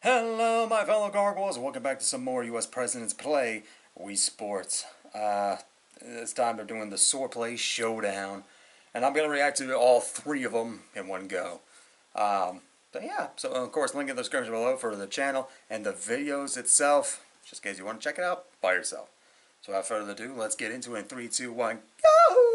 Hello, my fellow gargoyles, and welcome back to some more U.S. Presidents Play Wii Sports. Uh, this time they're doing the Swordplay Showdown, and I'm gonna react to all three of them in one go. Um, but yeah, so of course, link in the description below for the channel and the videos itself, just in case you want to check it out by yourself. So without further ado, let's get into it in three, two, one, go!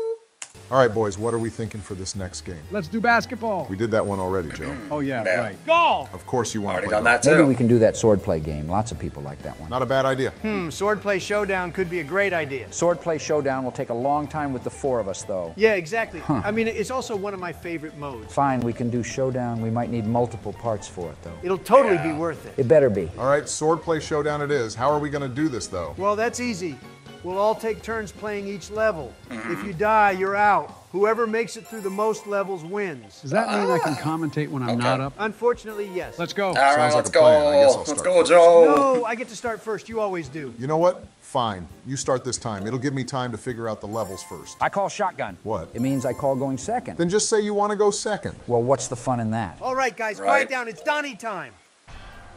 All right, boys, what are we thinking for this next game? Let's do basketball. We did that one already, Joe. Oh, yeah, Yeah. right. Golf! Of course you want Already to play done golf. that too. Maybe we can do that swordplay game. Lots of people like that one. Not a bad idea. Hmm, swordplay showdown could be a great idea. Swordplay showdown will take a long time with the four of us, though. Yeah, exactly. I mean, it's also one of my favorite modes. Fine, we can do showdown. We might need multiple parts for it, though. It'll totally Yeah. be worth it. It better be. All right, swordplay showdown it is. How are we going to do this, though? Well, that's easy. We'll all take turns playing each level. Mm-hmm. If you die, you're out. Whoever makes it through the most levels wins. Does that mean I can commentate when I'm not up? Unfortunately, yes. Let's go. All right, Sounds like let's a go. plan. I guess I'll Let's go, first. Joe. No, I get to start first. You always do. You know what? Fine. You start this time. It'll give me time to figure out the levels first. I call shotgun. What? It means I call going second. Then just say you want to go second. Well, what's the fun in that? All right, guys, Right. quiet down. It's Donnie time.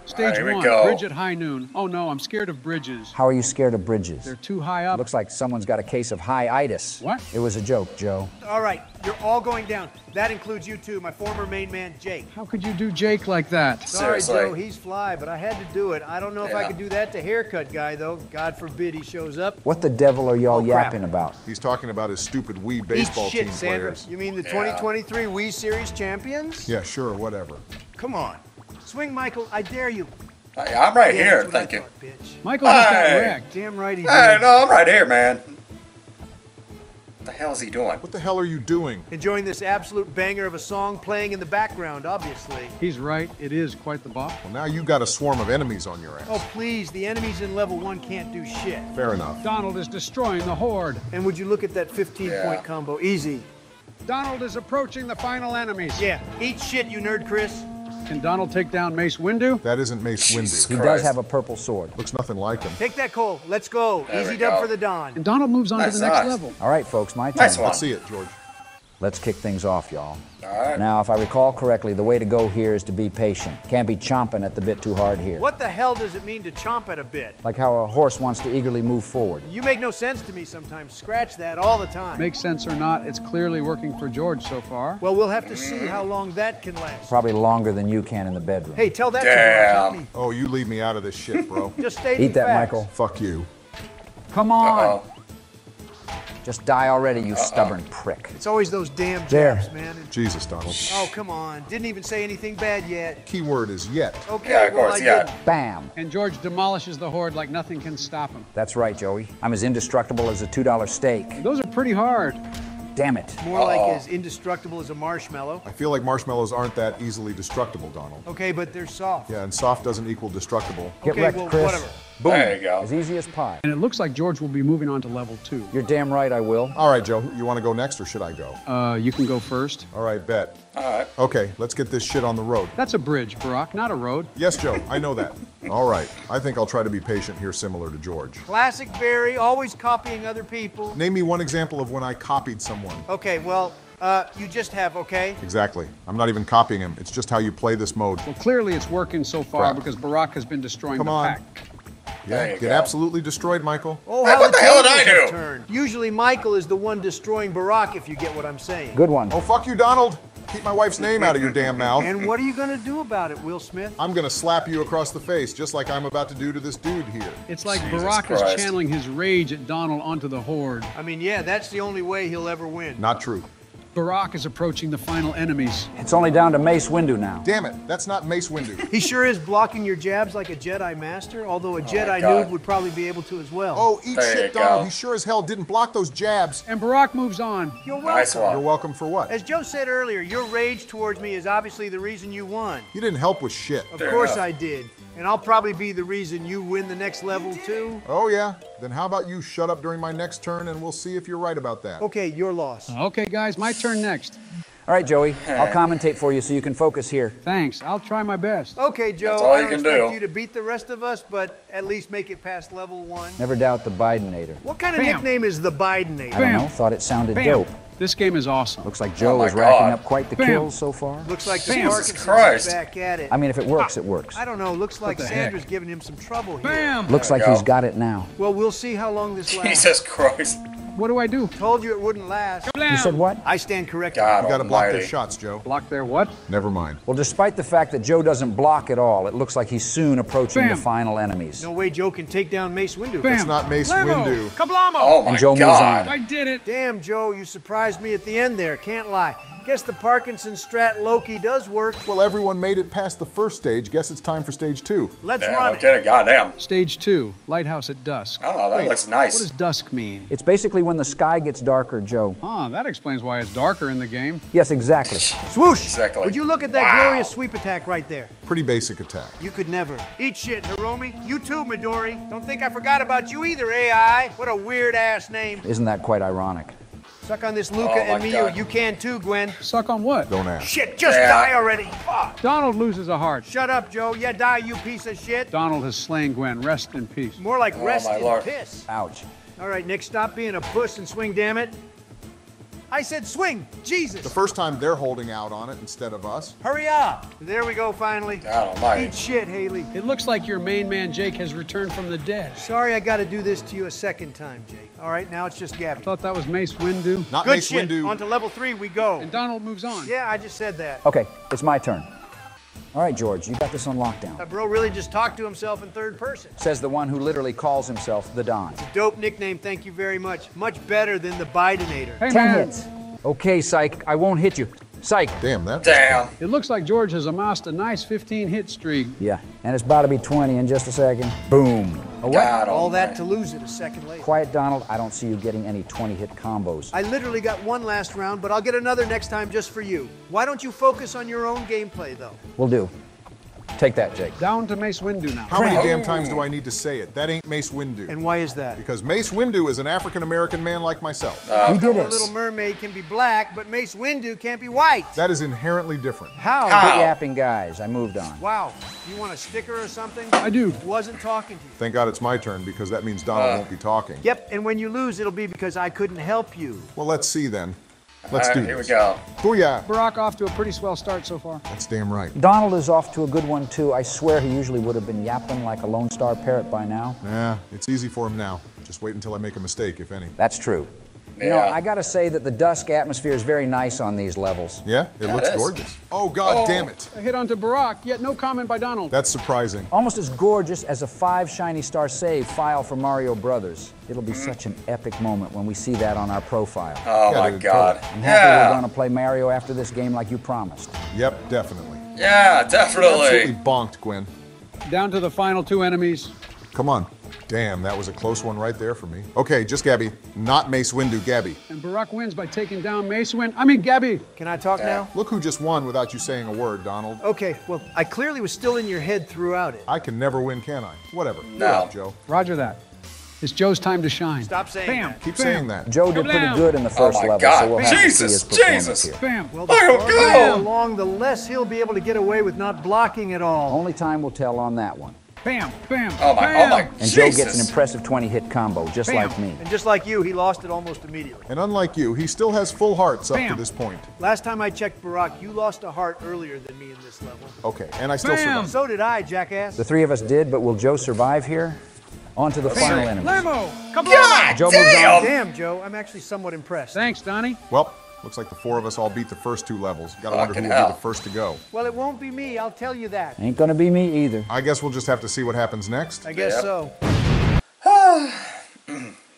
Stage Here we one, go. bridge at high noon. Oh no, I'm scared of bridges. How are you scared of bridges? They're too high up. Looks like someone's got a case of high-itis. What? It was a joke, Joe. All right, you're all going down. That includes you too, my former main man, Jake. How could you do Jake like that? Sorry, Seriously. Joe, he's fly, but I had to do it. I don't know if I could do that to haircut guy, though. God forbid he shows up. What the devil are y'all Oh, yapping about? He's talking about his stupid Wii Eat baseball shit, team Sandra. players. You mean the Yeah. 2023 Wii Series champions? Yeah, sure, whatever. Come on. Swing, Michael. I dare you. Hey, I'm right Yeah, here, that's I thank you. thought, bitch. Michael just got Hey. wrecked. Damn right he Hey, did. no, I'm right here, man. What the hell is he doing? What the hell are you doing? Enjoying this absolute banger of a song playing in the background, obviously. He's right. It is quite the bop. Well, now you got a swarm of enemies on your ass. Oh, please. The enemies in level one can't do shit. Fair enough. Donald is destroying the horde. And would you look at that 15 Yeah. point combo? Easy. Donald is approaching the final enemies. Yeah. Eat shit, you nerd, Chris. Can Donald take down Mace Windu? That isn't Mace Jesus Windu. He Christ. does have a purple sword. Looks nothing like him. Take that, Cole. Let's go. There Easy dub go. for the Don. And Donald moves on Nice, to the next nice. level. All right, folks, my turn. Nice one. Let's see it, George. Let's kick things off, y'all. All right. Now, if I recall correctly, the way to go here is to be patient. Can't be chomping at the bit too hard here. What the hell does it mean to chomp at a bit? Like how a horse wants to eagerly move forward. You make no sense to me sometimes. Scratch that all the time. Make sense or not, it's clearly working for George so far. well, we'll have to see how long that can last. Probably longer than you can in the bedroom. Hey, tell that to Damn. Ross, not me. Oh, you leave me out of this shit, bro. Just state Eat that, facts. Michael. Fuck you. Come on! Uh-oh. Just die already, you stubborn prick. It's always those damn There. jabs, man. Jesus, Donald. Oh, come on. Didn't even say anything bad yet. Key word is yet. Okay, Yeah, of well, course, I yeah. didn't. Bam! And George demolishes the horde like nothing can stop him. That's right, Joey. I'm as indestructible as a $2 steak. Those are pretty hard. Damn it. More like Uh-oh. as indestructible as a marshmallow. I feel like marshmallows aren't that easily destructible, Donald. Okay, but they're soft. Yeah, and soft doesn't equal destructible. Get Okay, wrecked, well, Chris. whatever. Boom. There you go. As easy as pie. And it looks like George will be moving on to level two. You're damn right I will. All right, Joe, you want to go next or should I go? Uh, you can go first. All right, bet. All right. Okay, let's get this shit on the road. That's a bridge, Barack, not a road. Yes, Joe, I know that. All right, I think I'll try to be patient here, similar to George. Classic Barry, always copying other people. Name me one example of when I copied someone. Okay, well, uh, you just have, okay? Exactly. I'm not even copying him. It's just how you play this mode. Well, clearly it's working so far Crap. because Barack has been destroying Come the on. pack. There Yeah, you get go. absolutely destroyed, Michael. Oh, Hey, how what the hell did I do? turned. Usually Michael is the one destroying Barack, if you get what I'm saying. Good one. Oh, fuck you, Donald. Keep my wife's name out of your damn mouth. And what are you going to do about it, Will Smith? I'm gonna slap you across the face, just like I'm about to do to this dude here. It's like Jesus Barack Christ. is channeling his rage at Donald onto the horde. I mean, yeah, that's the only way he'll ever win. Not true. Barack is approaching the final enemies. It's only down to Mace Windu now. Damn it, that's not Mace Windu. He sure is blocking your jabs like a Jedi Master, although a oh Jedi God. noob would probably be able to as well. Oh, eat There shit, you Donald. go. He sure as hell didn't block those jabs. And Barack moves on. You're Nice welcome. You're welcome for what? As Joe said earlier, your rage towards me is obviously the reason you won. You didn't help with shit. Of Fair course enough. I did. And I'll probably be the reason you win the next level too. Oh, yeah? Then how about you shut up during my next turn and we'll see if you're right about that. Okay, your loss. Okay, guys, my turn next. All right, Joey. I'll commentate for you so you can focus here. Thanks. I'll try my best. Okay, Joe. That's all I you can expect do. you to beat the rest of us, but at least make it past level one. Never doubt the Bidenator. What kind of Bam. nickname is the Bidenator? I don't Bam. know. Thought it sounded Bam. dope. This game is awesome. Looks like Joe Oh my is racking up quite the Bam. kills so far. Looks like the Bam. Jesus Parkinson's Christ. is back at it. I mean, if it works, ah, it works. I don't know. Looks like the heck? Sandra's giving him some trouble here. Bam! Looks There like we he's go. got it now. Well, we'll see how long this lasts. Jesus Christ. What do I do? Told you it wouldn't last. You said what? I stand corrected. God You gotta block almighty. their shots, Joe. Block there what? Never mind. Well, despite the fact that Joe doesn't block at all, it looks like he's soon approaching Bam. the final enemies. No way Joe can take down Mace Windu. Bam! It's not Mace Lambo! Windu. Kablamo! Oh my And Joe moves God. on. I did it! Damn, Joe, you surprised me at the end there. Can't lie. Guess the Parkinson Strat lowkey does work. Well, everyone made it past the first stage. Guess it's time for stage two. Let's Damn, run no it. Goddamn. Stage two, Lighthouse at dusk. Oh, don't know. That looks nice. What does dusk mean? It's basically when the sky gets darker, Joe. Ah, that explains why it's darker in the game. Yes, exactly. Swoosh! Exactly. Would you look at that Wow. glorious sweep attack right there? Pretty basic attack. You could never. Eat shit, Hiromi. You too, Midori. Don't think I forgot about you either, AI. What a weird ass name. Isn't that quite ironic? Suck on this Luca Oh, and my Miyu. God. You can too, Gwen. Suck on what? Don't ask. Shit, just Yeah. die already. Fuck. Donald loses a heart. Shut up, Joe. Yeah, die, you piece of shit. Donald has slain Gwen. Rest in peace. More like Oh, rest in Lord. piss. Ouch. All right, Nick, stop being a puss and swing, damn it. I said swing. Jesus. The first time they're holding out on it instead of us. Hurry up. There we go, finally. God almighty. Eat shit, Haley. It looks like your main man Jake has returned from the dead. Sorry I got to do this to you a second time, Jake. All right, now it's just Gabby. Thought that was Mace Windu. Not Good Mace shit. Windu. On to level three we go. And Donald moves on. Yeah, I just said that. Okay, it's my turn. All right, George, you got this on lockdown. That bro really just talked to himself in third person. Says the one who literally calls himself the Don. It's a Dope nickname, thank you very much. Much better than the Bidenator. Hey, Ten man. hits. Okay, Psych, I won't hit you. Psych. Damn, that. Damn. It looks like George has amassed a nice 15 hit streak. Yeah, and it's about to be 20 in just a second. Boom. A what? God All that almighty. to lose it a second later. Quiet, Donald. I don't see you getting any 20 hit combos. I literally got one last round, but I'll get another next time just for you. Why don't you focus on your own gameplay, though? We'll do. Take that, Jake. Down to Mace Windu now. How many damn times do I need to say it? That ain't Mace Windu. And why is that? because Mace Windu is an African American man like myself. he did The it. Little Mermaid can be black, but Mace Windu can't be white. That is inherently different. How? Quit yapping, guys. I moved on. Wow. You want a sticker or something? I do. Wasn't talking to you. Thank God it's my turn because that means Donald uh. won't be talking. Yep, and when you lose, it'll be because I couldn't help you. Well, let's see then. Let's All do right, here we go. Booyah. Barack off to a pretty swell start so far. That's damn right. Donald is off to a good one, too. I swear he usually would have been yapping like a Lone Star parrot by now. Yeah, it's easy for him now. Just wait until I make a mistake, if any. That's true. You know, I gotta say that the dusk atmosphere is very nice on these levels. Yeah, it looks it is. gorgeous. Oh, God oh. damn it. A hit onto Barack, yet no comment by Donald. That's surprising. Almost as gorgeous as a five shiny star save file for Mario Brothers. It'll be such an epic moment when we see that on our profile. Oh Yeah, my dude, God. I'm happy we're gonna play Mario after this game like you promised. Yep, definitely. Yeah, Absolutely definitely. bonked, Gwen. Down to the final two enemies. Come on. Damn, that was a close one right there for me. Okay, just Gabby. Not Mace Windu, Gabby. And Barack wins by taking down Mace Wind. I mean, Gabby. Can I talk uh, now? Look who just won without you saying a word, Donald. Okay, well, I clearly was still in your head throughout it. I can never win, can I? Whatever. You're No. up, Joe. Roger that. It's Joe's time to shine. Stop saying Bam. that. Keep Bam. saying that. Joe did pretty good in the oh first Oh my level, God. so we'll have to see Jesus, his performance Jesus. here. Bam. Well, the There we farther go. I go along, the less he'll be able to get away with not blocking at all. Only time will tell on that one. Bam. Bam. Oh my, oh bam. oh my, And Joe gets an impressive 20 hit combo, just Bam. like me. And just like you, he lost it almost immediately. And unlike you, he still has full hearts up to this point. Last time I checked Barack, you lost a heart earlier than me in this level. Okay, and I still Bam. survived. So did I, jackass. The three of us did, but will Joe survive here? On to the final enemy. Lamo. Kablamo. God Joe moves on. damn. Damn, Joe, I'm actually somewhat impressed. Thanks, Donnie. Well, looks like the four of us all beat the first two levels. Gotta wonder who Fucking will hell. be the first to go. Well, it won't be me, I'll tell you that. Ain't gonna be me either. I guess we'll just have to see what happens next. I guess Yep. so.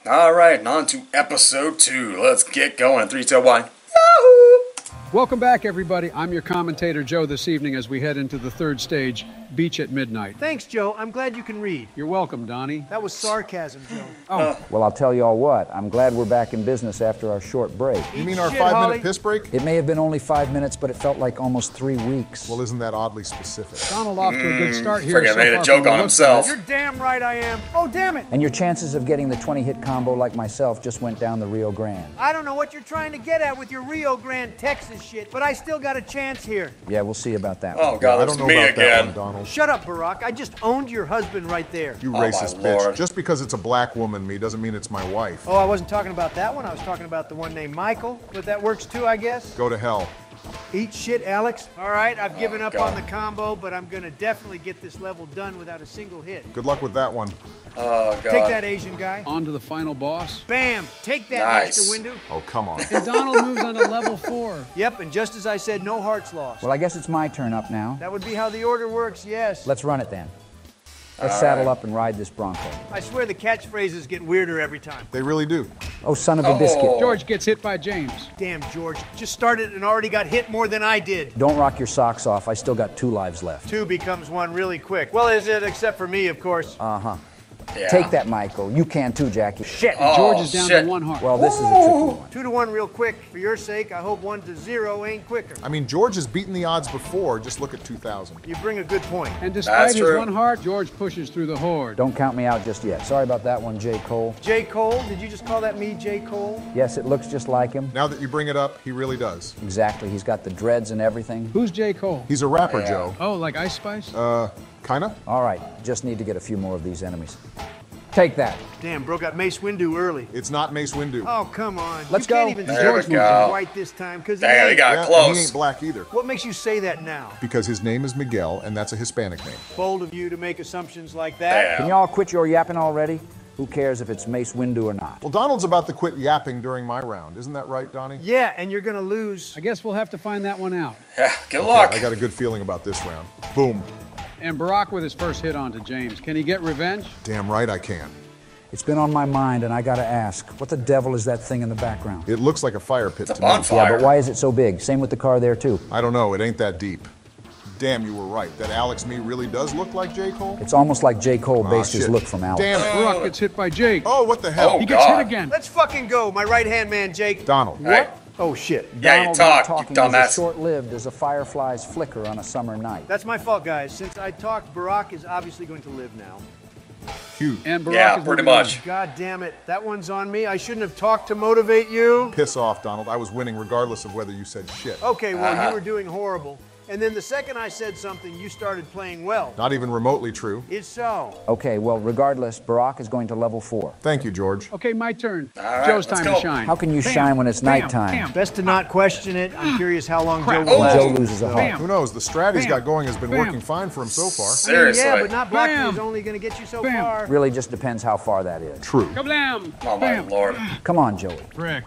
All right, on to episode two. Let's get going. Three, two, one. Yahoo! Welcome back, everybody. I'm your commentator, Joe, this evening as we head into the third stage, Beach at Midnight. Thanks, Joe. I'm glad you can read. You're welcome, Donnie. That was sarcasm, Joe. Oh, uh, Well, I'll tell you all what, I'm glad we're back in business after our short break. You mean our five-minute piss break? It may have been only five minutes, but it felt like almost three weeks. Well, isn't that oddly specific? Donald off to a good start mm, here. Friggin' so made a joke on himself. You're damn right I am. Oh, damn it. and your chances of getting the 20 hit combo like myself just went down the Rio Grande. I don't know what you're trying to get at with your Rio Grande, Texas shit, but I still got a chance here. Yeah, we'll see about that. Oh, one. Oh God, I don't know me about that again. one, Donald. Donald. Shut up, Barack. I just owned your husband right there. You Oh, racist bitch. Lord. Just because it's a black woman, me, doesn't mean it's my wife. Oh, I wasn't talking about that one. I was talking about the one named Michael, but that works too, I guess. Go to hell. Eat shit, Alex. All right, I've oh, given up God. on the combo, but I'm gonna definitely get this level done without a single hit. Good luck with that one. Oh god. Take that Asian guy. On to the final boss. Bam! Take that, Nice. Mr. Windu. Oh, come on. And Donald moves on to level four. Yep, and just as I said, no hearts lost. Well, I guess it's my turn up now. That would be how the order works, yes. Let's run it then. Let's saddle up and ride this Bronco. I swear the catchphrases get weirder every time. They really do. Oh, son of a biscuit. Oh. George gets hit by James. Damn, George. Just started and already got hit more than I did. Don't rock your socks off. I still got two lives left. Two becomes one really quick. Well, is it, except for me, of course. Uh-huh. Yeah. Take that, Michael. You can too, Jackie. Shit. Oh, George is down shit. to one heart. Well, this is a tricky one. Two to one real quick. For your sake, I hope one to zero ain't quicker. I mean, George has beaten the odds before. Just look at 2000. You bring a good point. And despite That's his true. one heart, George pushes through the horde. Don't count me out just yet. Sorry about that one, J. Cole. J. Cole, did you just call that me, J. Cole? Yes, it looks just like him. Now that you bring it up, he really does. Exactly. He's got the dreads and everything. Who's J. Cole? He's a rapper, Yeah. Joe. Oh, like Ice Spice? Uh, kinda? All right. Just need to get a few more of these enemies. Take that. Damn, bro got Mace Windu early. It's not Mace Windu. Oh, come on. Let's you can't go. even There say we go. white this time, because Damn, he got Yeah, and close. he ain't black either. What makes you say that now? Because his name is Miguel, and that's a Hispanic name. Bold of you to make assumptions like that. Damn. Can y'all quit your yapping already? Who cares if it's Mace Windu or not? Well, Donald's about to quit yapping during my round. Isn't that right, Donnie? Yeah, and you're gonna lose. I guess we'll have to find that one out. Yeah. Good luck. I got a good feeling about this round. Boom. And Barack with his first hit onto James. Can he get revenge? Damn right I can. It's been on my mind, and I gotta ask, what the devil is that thing in the background? It looks like a fire pit It's a to me. bonfire. Yeah, but why is it so big? Same with the car there, too. I don't know. It ain't that deep. Damn, you were right. That Alex Me really does look like J. Cole? It's almost like J. Cole Aw, based his look from Alex. Damn it. Barack gets hit by Jake. Oh, what the hell? Oh, he gets God. hit again. Let's fucking go, my right hand man, Jake. Donald. Hey. Oh shit. Yeah, you Donald talk, not you talking is dumbass. as short-lived as a firefly's flicker on a summer night. That's my fault, guys. Since I talked, Barack is obviously going to live now. Huge. And Barack Yeah, is pretty moving on. much. God damn it. That one's on me. I shouldn't have talked to motivate you. Piss off, Donald. I was winning regardless of whether you said shit. Okay, well, Uh-huh. you were doing horrible. And then the second I said something, you started playing well. Not even remotely true. It's so. Okay, well, regardless, Barack is going to level four. Thank you, George. Okay, my turn. right, Joe's time go. to shine. How can you Bam, shine when it's bam, nighttime? bam. Best to not question it. I'm ah. curious how long Crap. Joe will last. Joe loses a heart. Who knows? The strat he's Bam. got going has been Bam. working fine for him so far. I mean, Seriously. yeah, but not blocking is only going to get you so Bam. far. Really just depends how far that is. True. Kablam! Oh my Bam. lord. Come on, Joey. Frick.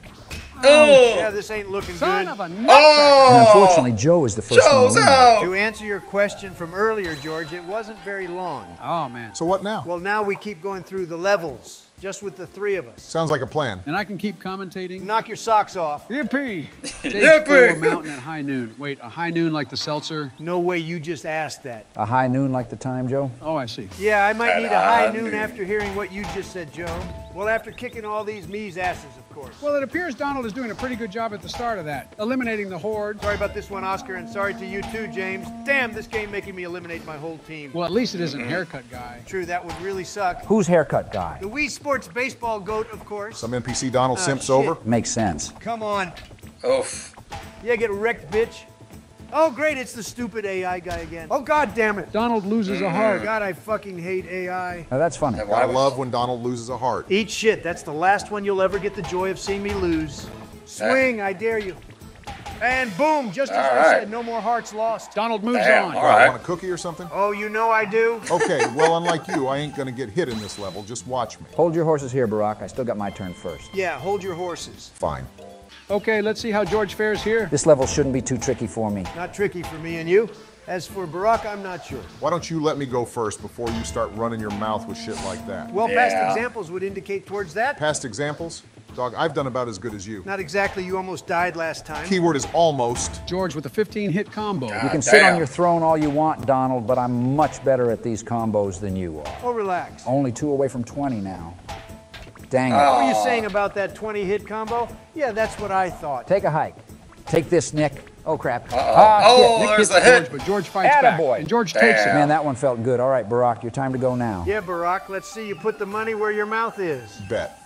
Oh. oh. Yeah, this ain't looking good. Son good. of a oh. nut. And Oh. unfortunately, Joe is the first one Joe's eliminated. out. To answer your question from earlier, George, it wasn't very long. Oh, man. So what now? Well, now we keep going through the levels, just with the three of us. Sounds like a plan. And I can keep commentating. Knock your socks off. Yippee! Stage Yippee! four mountain at high noon. Wait, a high noon like the seltzer? No way you just asked that. A high noon like the time, Joe? Oh, I see. Yeah, I might At need a high high noon noon. after hearing what you just said, Joe. Well, after kicking all these me's asses, of course. Well, it appears Donald is doing a pretty good job at the start of that, eliminating the horde. Sorry about this one, Oscar, and sorry to you too, James. Damn, this game making me eliminate my whole team. Well, at least it isn't haircut guy. True, that would really suck. Who's haircut guy? The Wii Sports baseball goat, of course. Some NPC Donald Ah, simps shit. over. Makes sense. Come on. Oof. Yeah, get wrecked, bitch. Oh, great, it's the stupid AI guy again. Oh, god damn it. Donald loses a heart. God, I fucking hate AI. Now, that's funny. And I love when Donald loses a heart. Eat shit. That's the last one you'll ever get the joy of seeing me lose. Swing, eh. I dare you. And boom, just as All I right. said, no more hearts lost. Donald moves Damn, on. all What, right. want a cookie or something? Oh, you know I do. Okay, well, unlike you, I ain't gonna get hit in this level. Just watch me. Hold your horses here, Barack. I still got my turn first. Yeah, hold your horses. Fine. Okay, let's see how George fares here. This level shouldn't be too tricky for me. Not tricky for me and you. As for Barack, I'm not sure. Why don't you let me go first before you start running your mouth with shit like that? Well, past examples would indicate towards that. Past examples? Dog, I've done about as good as you. Not exactly. You almost died last time. Keyword is almost. George with a 15 hit combo. You God can sit on your throne all you want, Donald, but I'm much better at these combos than you are. Oh, relax. Only two away from 20 now. Dang it. What were you saying about that 20 hit combo? Yeah, that's what I thought. Take a hike. Take this, Nick. Oh, crap. Uh-oh. Ah, Oh, shit. Nick there's hits the hit. George, but George fights back. And George takes it. Man, that one felt good. All right, Barack, your time to go now. Yeah, Barack, let's see you put the money where your mouth is. Bet.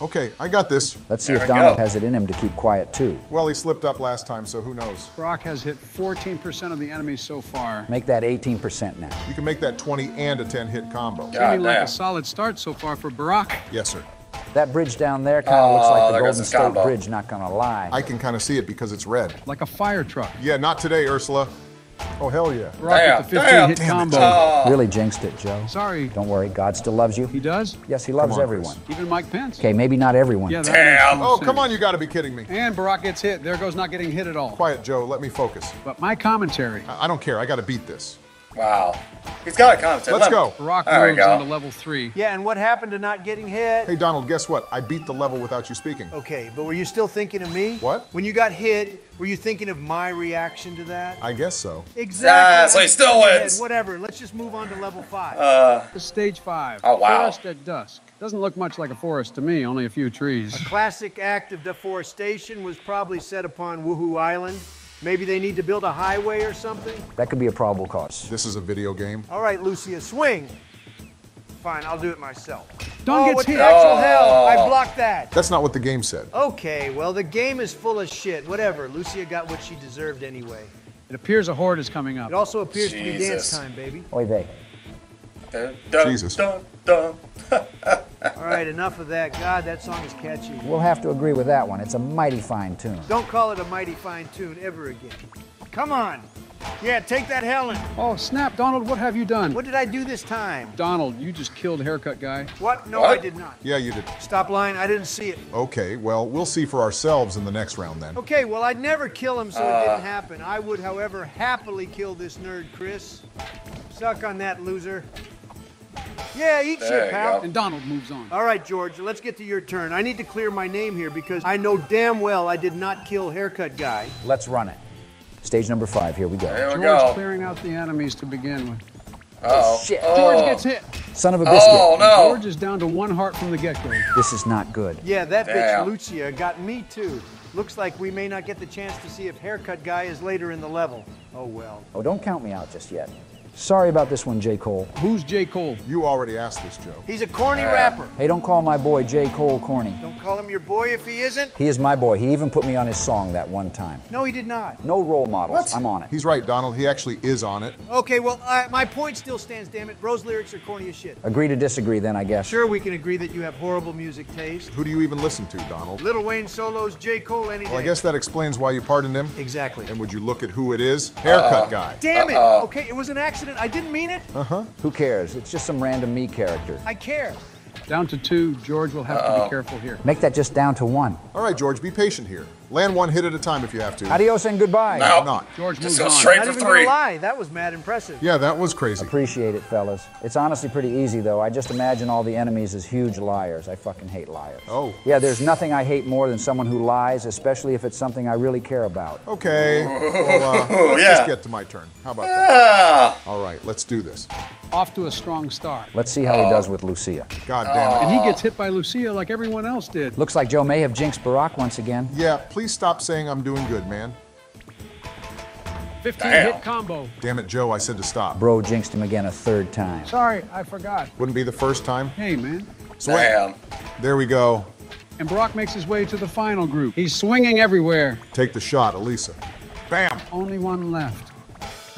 Okay, I got this. Let's see There if Donald go. has it in him to keep quiet too. Well, he slipped up last time, so who knows? Brock has hit 14% of the enemies so far. Make that 18% now. You can make that 20 and a 10 hit combo. God Seeming like a solid start so far for Barack. Yes, sir. That bridge down there kind of looks Oh, like the Golden State combo. Bridge, not gonna lie. I can kind of see it because it's red. Like a fire truck. Yeah, not today, Ursula. Oh, hell yeah. Barack Damn, the 15 damn, hit damn it. combo. really jinxed it, Joe. Sorry. Don't worry, God still loves you. He does? Yes, he loves on, everyone. Even Mike Pence? Okay, maybe not everyone. Yeah, Damn. makes more Oh, come on, you gotta be kidding me. And Barack gets hit. There goes not getting hit at all. Quiet, Joe. Let me focus. But my commentary. I I don't care. I gotta beat this. Wow. He's got a content. Let's go. Barack There moves go. on to level three. Yeah, and what happened to not getting hit? Hey, Donald, guess what? I beat the level without you speaking. Okay, but were you still thinking of me? What? When you got hit, were you thinking of my reaction to that? I guess so. Exactly. Yeah, so he still Go wins. Whatever. Let's just move on to level five. Uh, this is stage five. Oh, wow. Forest at dusk. Doesn't look much like a forest to me, only a few trees. A classic act of deforestation was probably set upon Wuhu Island. Maybe they need to build a highway or something. That could be a probable cause. This is a video game. All right, Lucia, swing. Fine, I'll do it myself. Dawn oh, gets what hit. the actual oh. hell? I blocked that. That's not what the game said. Okay, well, the game is full of shit. Whatever. Lucia got what she deserved anyway. It appears a horde is coming up. It also appears to be dance time, baby. Oy vey. Dun, dun, Jesus. Dun, dun. All right, enough of that. God, that song is catchy. We'll have to agree with that one. It's a mighty fine tune. Don't call it a mighty fine tune ever again. Come on. Yeah, take that Helen. Oh, snap. Donald, what have you done? What did I do this time? Donald, you just killed haircut guy. What? No, What? I did not. Yeah, you did. Stop lying. I didn't see it. Okay, well, we'll see for ourselves in the next round then. Okay, well, I'd never kill him, so it uh. didn't happen. I would, however, happily kill this nerd, Chris. Suck on that, loser. Yeah, eat There shit, you pal. go. And Donald moves on. All right, George, let's get to your turn. I need to clear my name here because I know damn well I did not kill haircut guy. Let's run it. Stage number five. Here we go. There we George go. clearing out the enemies to begin with. Uh-oh. Oh, shit. Oh. George Oh. gets hit. Son of a biscuit. Oh, no. George is down to one heart from the get-go. This is not good. Yeah, that bitch Lucia got me too. Looks like we may not get the chance to see if haircut guy is later in the level. Oh well. Oh, don't count me out just yet. Sorry about this one, J. Cole. Who's J. Cole? You already asked this, Joe. He's a corny rapper. Hey, don't call my boy J. Cole corny. Don't call him your boy if he isn't. He is my boy. He even put me on his song that one time. No, he did not. No role models. I'm on it. He's right, Donald. He actually is on it. Okay, well, uh, my point still stands, damn it. Bro's lyrics are corny as shit. Agree to disagree then, I guess. Sure, we can agree that you have horrible music taste. Who do you even listen to, Donald? Lil Wayne solos, J. Cole, any day. Well, I guess that explains why you pardoned him. Exactly. And would you look at who it is? Haircut guy. Damn it! Okay, it was an accident. I didn't mean it. Uh-huh. Who cares? It's just some random me character. I care. Down to two. George will have to be careful here. Make that just down to one. All right, George, be patient here. Land one hit at a time if you have to. Adios and goodbye. No. I'm not. George moves Just go on. straight Not for even three. gonna lie, that was mad impressive. Yeah, that was crazy. Appreciate it, fellas. It's honestly pretty easy, though. I just imagine all the enemies as huge liars. I fucking hate liars. Oh. Yeah, there's nothing I hate more than someone who lies, especially if it's something I really care about. Okay. Well, uh, let's yeah. just get to my turn. How about that? Ah. All right, let's do this. Off to a strong start. Let's see how he does with Lucia. God damn it. And he gets hit by Lucia like everyone else did. Looks like Joe may have jinxed Barack once again. Yeah, please stop saying I'm doing good, man. 15 Damn. hit combo. Damn it, Joe, I said to stop. Bro jinxed him again a third time. Sorry, I forgot. Wouldn't be the first time. Hey, man. Swing. Damn. There we go. And Brock makes his way to the final group. He's swinging everywhere. Take the shot, Elisa. Bam. Only one left.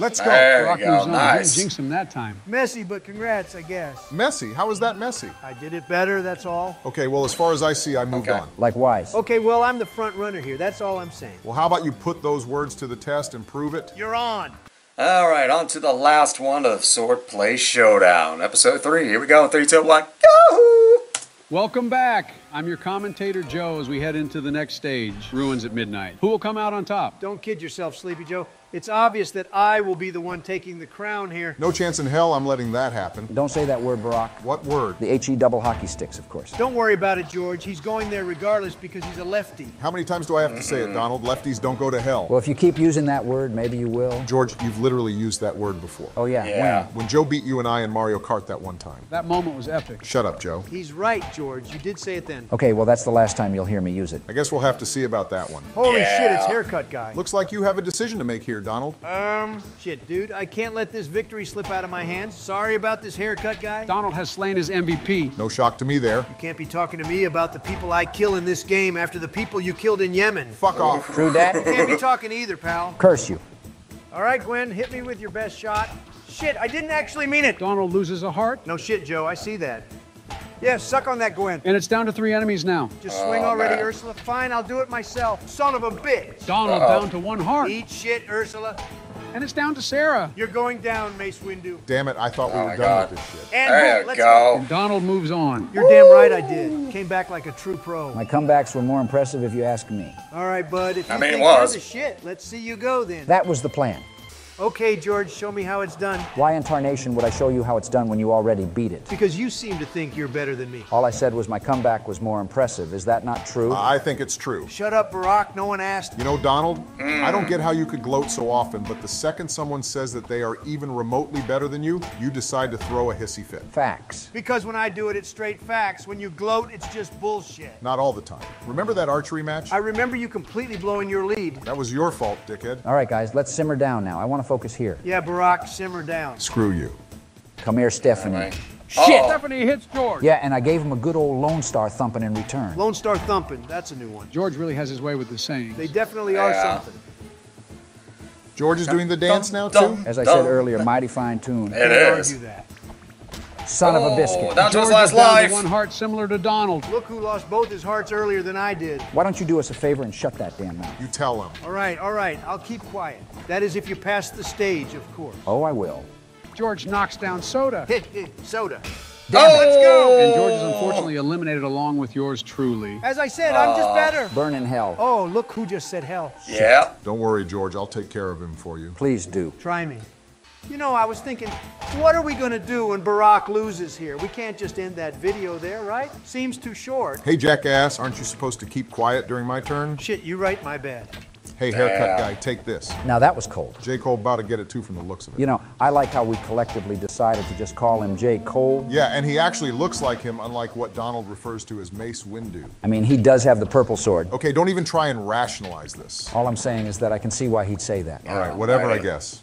Let's go. There Brock you go. moves. Nice. Didn't jinx him that time. Messy, but congrats, I guess. Messy. How is that messy? I did it better, that's all. Okay, well, as far as I see, I moved Okay. on. Likewise. Okay, well, I'm the front runner here. That's all I'm saying. Well, how about you put those words to the test and prove it? You're on. All right, on to the last one of Sword Play Showdown, episode three. Here we go. Three, two, one, go! Welcome back. I'm your commentator, Joe, as we head into the next stage, Ruins at Midnight. Who will come out on top? Don't kid yourself, Sleepy Joe. It's obvious that I will be the one taking the crown here. No chance in hell I'm letting that happen. Don't say that word, Barack. What word? The HE double hockey sticks, of course. Don't worry about it, George. He's going there regardless because he's a lefty. How many times do I have to say it, Donald? Lefties don't go to hell. Well, if you keep using that word, maybe you will. George, you've literally used that word before. Oh, yeah. Yeah. When? When Joe beat you and I in Mario Kart that one time. That moment was epic. Shut up, Joe. He's right, George. You did say it then. Again. Okay, well, that's the last time you'll hear me use it. I guess we'll have to see about that one. Holy shit, it's haircut guy. Looks like you have a decision to make here, Donald. Um, shit, dude, I can't let this victory slip out of my hands. Sorry about this haircut guy. Donald has slain his MVP. No shock to me there. You can't be talking to me about the people I kill in this game after the people you killed in Yemen. Fuck off. True, Dad? Can't be talking either, pal. Curse you. All right, Gwen, hit me with your best shot. Shit, I didn't actually mean it. Donald loses a heart, No shit, Joe, I see that. Yeah, suck on that, Gwen. and it's down to three enemies now. Just swing oh, already, man. Ursula. Fine, I'll do it myself. Son of a bitch. Donald down to one heart, Eat shit, Ursula. and it's down to Sarah. You're going down, Mace Windu. Damn it, I thought we Oh were done God. with this shit. And There you let's go. And Donald moves on. You're damn right I did. Came back like a true pro. My comebacks were more impressive if you ask me. All right, bud. If you I mean, it was. you're the shit, let's see you go then. That was the plan. Okay, George, show me how it's done. Why in tarnation would I show you how it's done when you already beat it? Because you seem to think you're better than me. All I said was my comeback was more impressive. Is that not true? I think it's true. Shut up, Barack. No one asked. You know, Donald, I don't get how you could gloat so often, but the second someone says that they are even remotely better than you, you decide to throw a hissy fit. Facts. Because when I do it, it's straight facts. When you gloat, it's just bullshit. Not all the time. Remember that archery match? I remember you completely blowing your lead. That was your fault, dickhead. All right, guys, let's simmer down now. I want to focus here. Yeah, Barack, simmer down. Screw you. Come here, Stephanie. Right. Shit! Oh. Stephanie hits George. Yeah, and I gave him a good old Lone Star thumping in return. Lone Star thumping. That's a new one. George really has his way with the sayings. They definitely are Yeah. something. George is doing the dance now, too? As I said earlier, mighty fine tune. It Can't is. argue that. Son of a Oh, biscuit. down to George his last is down to life. one heart, similar to Donald. Look who lost both his hearts earlier than I did. Why don't you do us a favor and shut that damn mouth? You tell him. All right, all right. I'll keep quiet. That is if you pass the stage, of course. Oh, I will. George knocks down Soda. Hit, hit, soda. Oh, Let's go. And George is unfortunately eliminated along with yours truly. As I said, I'm just uh, better. Burn in hell. Oh, look who just said hell. Yeah. Don't worry, George. I'll take care of him for you. Please do. Try me. You know, I was thinking, what are we going to do when Barack loses here? We can't just end that video there, right? Seems too short. Hey, jackass, aren't you supposed to keep quiet during my turn? Shit, you right, my bad. Hey, haircut Yeah. guy, take this. Now, that was cold. J. Cole about to get it too from the looks of it. You know, I like how we collectively decided to just call him J. Cole. Yeah, and he actually looks like him, unlike what Donald refers to as Mace Windu. I mean, he does have the purple sword. Okay, don't even try and rationalize this. All I'm saying is that I can see why he'd say that. All right, whatever, I Alrighty. guess.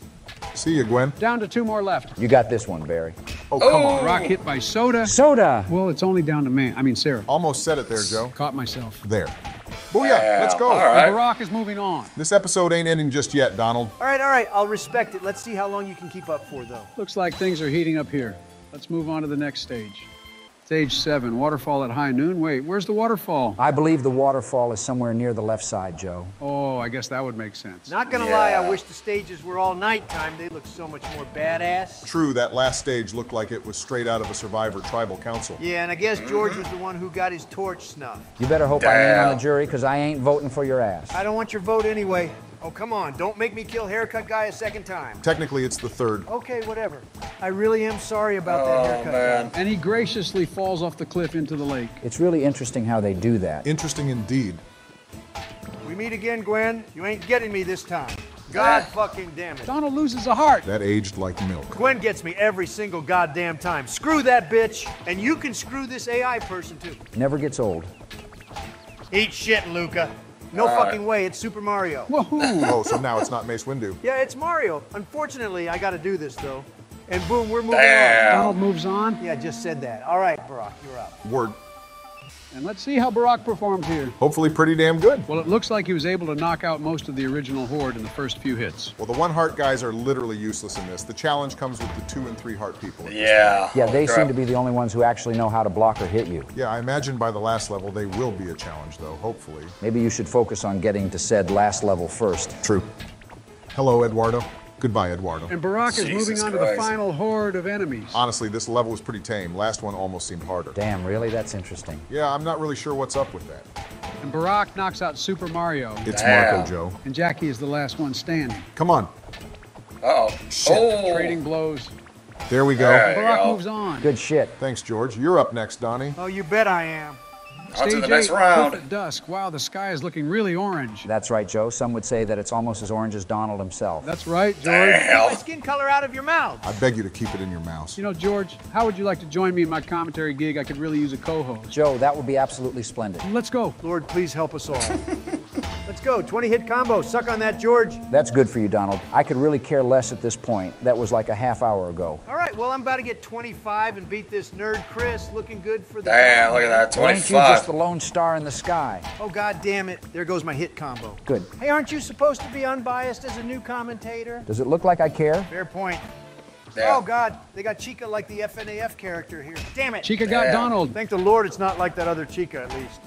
See you, Gwen. Down to two more left. You got this one, Barry. Oh, oh, come on. Rock hit by Soda. Soda! Well, it's only down to man. I mean, Sarah. Almost said it there, Joe. Caught myself. There. Booyah, let's go. All right. And Barack is moving on. This episode ain't ending just yet, Donald. All right, all right. I'll respect it. Let's see how long you can keep up for, though. Looks like things are heating up here. Let's move on to the next stage. Stage seven, waterfall at high noon. Wait, where's the waterfall? I believe the waterfall is somewhere near the left side, Joe. Oh, I guess that would make sense. Not gonna lie, I wish the stages were all nighttime. They look so much more badass. True, that last stage looked like it was straight out of a Survivor tribal council. Yeah, and I guess George was the one who got his torch snuffed. You better hope I ain't on the jury, because I ain't voting for your ass. I don't want your vote anyway. Oh, come on. Don't make me kill haircut guy a second time. Technically, it's the third. Okay, whatever. I really am sorry about that Oh, haircut. man. And he graciously falls off the cliff into the lake. It's really interesting how they do that. Interesting indeed. We meet again, Gwen. You ain't getting me this time. God fucking damn it. Donald loses a heart. That aged like milk. Gwen gets me every single goddamn time. Screw that bitch, and you can screw this AI person too. Never gets old. Eat shit, Luca. No fucking way. It's Super Mario. Woohoo! Oh, so now it's not Mace Windu. Yeah, it's Mario. Unfortunately, I got to do this though. And boom, we're moving Damn. Donald moves on. on. Yeah, I just said that. All right, Barack, you're up. Word. And let's see how Barack performs here. Hopefully, pretty damn good. Well, it looks like he was able to knock out most of the original horde in the first few hits. Well, the one heart guys are literally useless in this. The challenge comes with the two and three heart people. Yeah. Yeah, they Crap. seem to be the only ones who actually know how to block or hit you. Yeah, I imagine by the last level they will be a challenge, though, hopefully. Maybe you should focus on getting to said last level first. True. Hello, Eduardo. Goodbye, Eduardo. And Barack is Jesus moving on to the final horde of enemies. Honestly, this level was pretty tame. Last one almost seemed harder. Damn, really? That's interesting. Yeah, I'm not really sure what's up with that. And Barack knocks out Super Mario. It's Damn. Marco, Joe. And Jackie is the last one standing. Come on. Uh-oh. Shit. Oh. Trading blows. There we go. There Barack go. moves on. Good shit. Thanks, George. You're up next, Donnie. Oh, you bet I am. On to Stage the next eight, round. At dusk. Wow, the sky is looking really orange. That's right, Joe. Some would say that it's almost as orange as Donald himself. That's right, George. My skin color out of your mouth. I beg you to keep it in your mouth. You know, George, how would you like to join me in my commentary gig? I could really use a co-host. Joe, that would be absolutely splendid. Let's go. Lord, please help us all. Let's go. 20 hit combo. Suck on that, George. That's good for you, Donald. I could really care less at this point. That was like a half hour ago. All right, well, I'm about to get 25 and beat this nerd Chris. Looking good for the. Damn, look at that. Well, ain't you just the lone star in the sky? Oh, god damn it. There goes my hit combo. Good. Hey, aren't you supposed to be unbiased as a new commentator? Does it look like I care? Fair point. Yeah. Oh, God. They got Chica like the FNAF character here. Damn it. Chica got Damn. Donald. Thank the Lord it's not like that other Chica, at least.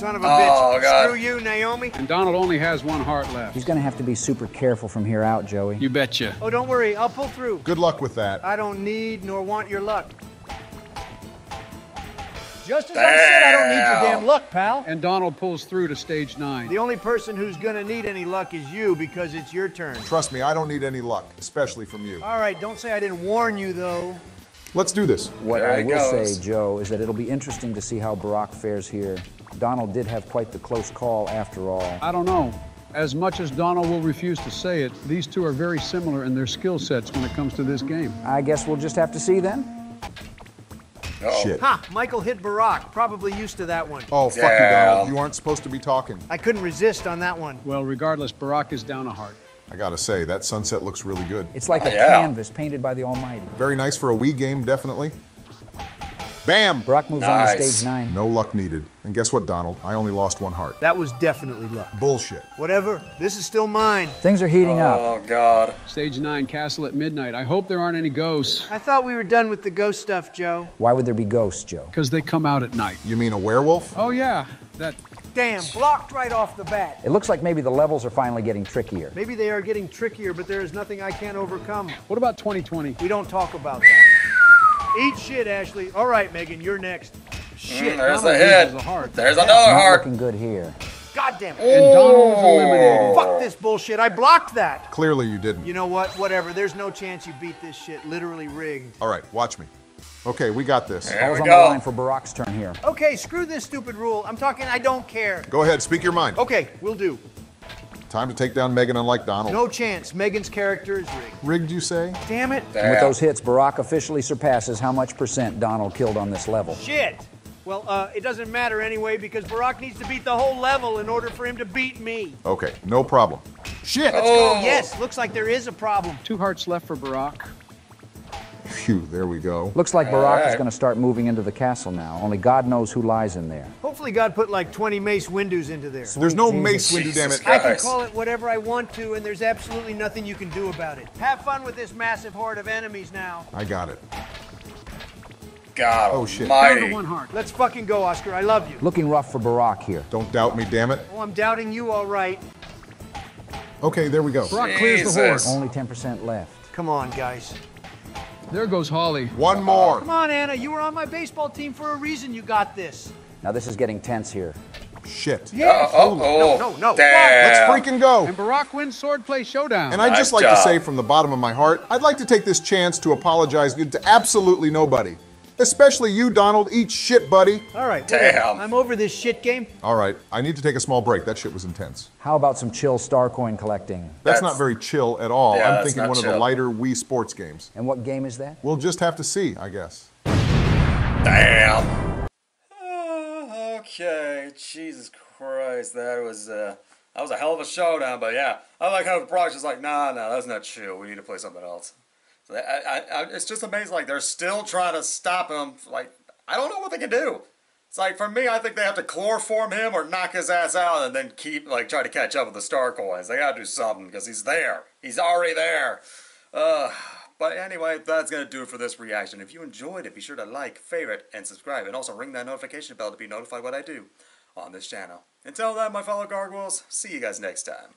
Son of a Oh, bitch. God. Screw you, Naomi. And Donald only has one heart left. He's gonna have to be super careful from here out, Joey. You betcha. Oh, don't worry. I'll pull through. Good luck with that. I don't need nor want your luck. Just as I said, I don't need your Damn. damn luck, pal. And Donald pulls through to stage nine. The only person who's gonna need any luck is you because it's your turn. Trust me, I don't need any luck, especially from you. All right, don't say I didn't warn you, though. Let's do this. What There I will goes. say, Joe, is that it'll be interesting to see how Barack fares here. Donald did have quite the close call after all. I don't know. As much as Donald will refuse to say it, these two are very similar in their skill sets when it comes to this game. I guess we'll just have to see then. Uh-oh. Shit. Ha! Michael hit Barack. Probably used to that one. Oh, fuck you, Damn. Donald. You aren't supposed to be talking. I couldn't resist on that one. Well, regardless, Barack is down a heart. I gotta say, that sunset looks really good. It's like a Yeah. canvas painted by the Almighty. Very nice for a Wii game, definitely. Bam! Brock moves on to stage nine. No luck needed. And guess what, Donald? I only lost one heart. That was definitely luck. Bullshit. Whatever. This is still mine. Things are heating up. Oh, God. Stage nine, Castle at Midnight. I hope there aren't any ghosts, I thought we were done with the ghost stuff, Joe. Why would there be ghosts, Joe? because they come out at night. You mean a werewolf? Oh, yeah. That. Damn, blocked right off the bat. It looks like maybe the levels are finally getting trickier. Maybe they are getting trickier, but there is nothing I can't overcome. What about 2020? We don't talk about that. Eat shit, Ashley. All right, Megan, you're next. Shit. Mm, there's the Donald hit. loses a heart. There's It's another not heart. looking good here. God damn it. And Donald is eliminated. Fuck this bullshit. I blocked that. Clearly you didn't. You know what? Whatever. There's no chance you beat this shit. Literally rigged. All right, watch me. Okay, we got this. There Ball's we on the go. line for Barack's turn here. Okay, screw this stupid rule. I'm talking I don't care. Go ahead, speak your mind. Okay, we'll do. Time to take down Megan unlike Donald. No chance. Megan's character is rigged. Rigged, you say? Damn it. And with those hits, Barack officially surpasses how much percent Donald killed on this level. Shit. Well, uh, it doesn't matter anyway because Barack needs to beat the whole level in order for him to beat me. Okay, no problem. Shit! Let's Oh, Yes, looks like there is a problem. Two hearts left for Barack. Phew, there we go. Looks like Barack is going to start moving into the castle now. Only God knows who lies in there. Hopefully, God put like 20 Mace Windus into there. There's no Jesus. Mace Windu, damn it. I can call it whatever I want to, and there's absolutely nothing you can do about it. Have fun with this massive horde of enemies now. I got it. God Oh, shit. Down to almighty. one heart. Let's fucking go, Oscar. I love you. Looking rough for Barack here. Don't doubt me, damn it. Oh, I'm doubting you, all right. Okay, there we go. Barack clears the Jesus. horde. Only 10% left. Come on, guys. There goes Holly. One more. Come on, Anna. You were on my baseball team for a reason. You got this. Now this is getting tense here. Shit. Yeah. Oh, oh, No, no, no. Damn. Let's freaking go. And Barack wins swordplay showdown. And I'd just Nice like to say from the bottom of my heart, I'd like to take this chance to apologize to absolutely nobody. Especially you, Donald. Eat shit, buddy. All right. whatever. Damn. I'm over this shit game. All right, I need to take a small break. That shit was intense. How about some chill star coin collecting? That's, That's- not very chill at all. Yeah, I'm thinking not one of the lighter Wii sports games. And what game is that? We'll just have to see, I guess. Damn. Okay, Jesus Christ, that was uh, that was a hell of a showdown. But yeah, I like how just like, nah, nah, that's not true. We need to play something else. So I, I, I, it's just amazing. Like they're still trying to stop him. Like I don't know what they can do. It's like for me, I think they have to chloroform him or knock his ass out and then keep like try to catch up with the star coins. They gotta do something because he's there. He's already there. But anyway, that's gonna do it for this reaction. If you enjoyed it, be sure to like, favorite, and subscribe, and also ring that notification bell to be notified what I do on this channel. Until then, my fellow gargoyles, see you guys next time.